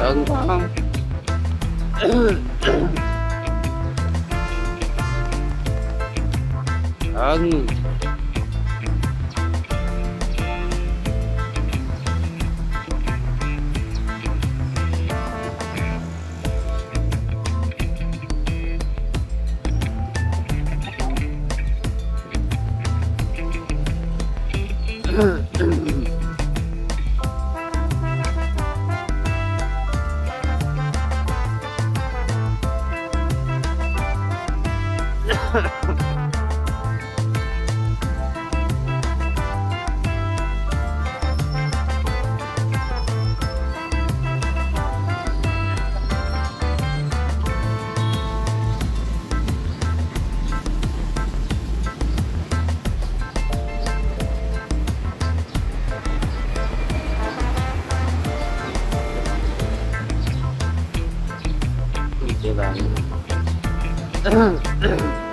sướng quá không sướng vâng. Mm-hmm. Yan. Diba?